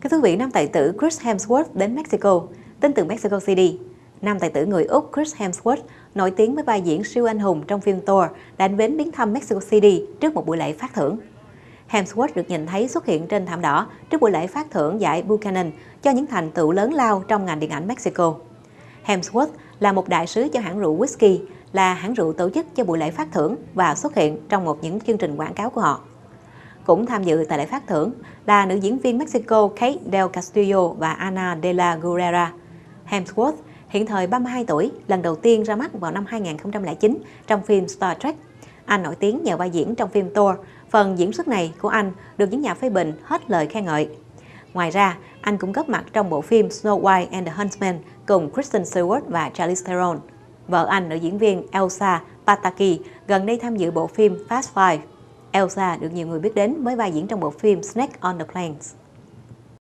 Cái thú vị nam tài tử Chris Hemsworth đến Mexico, tin từ Mexico City. Nam tài tử người Úc Chris Hemsworth, nổi tiếng với vai diễn siêu anh hùng trong phim Thor, đã đến viếng thăm Mexico City trước một buổi lễ phát thưởng. Hemsworth được nhìn thấy xuất hiện trên thảm đỏ trước buổi lễ phát thưởng giải Buchanan cho những thành tựu lớn lao trong ngành điện ảnh Mexico. Hemsworth là một đại sứ cho hãng rượu whisky, là hãng rượu tổ chức cho buổi lễ phát thưởng và xuất hiện trong một những chương trình quảng cáo của họ. Cũng tham dự tại lễ phát thưởng là nữ diễn viên Mexico Kate Del Castillo và Ana de la Guerrera. Hemsworth, hiện thời 32 tuổi, lần đầu tiên ra mắt vào năm 2009 trong phim Star Trek. Anh nổi tiếng nhờ vai diễn trong phim Thor. Phần diễn xuất này của anh được những nhà phê bình hết lời khen ngợi. Ngoài ra, anh cũng góp mặt trong bộ phim Snow White and the Huntsman cùng Kristen Stewart và Charlize Theron. Vợ anh, nữ diễn viên Elsa Pataki, gần đây tham dự bộ phim Fast Five. Elsa được nhiều người biết đến với vai diễn trong bộ phim Snake on the Plains.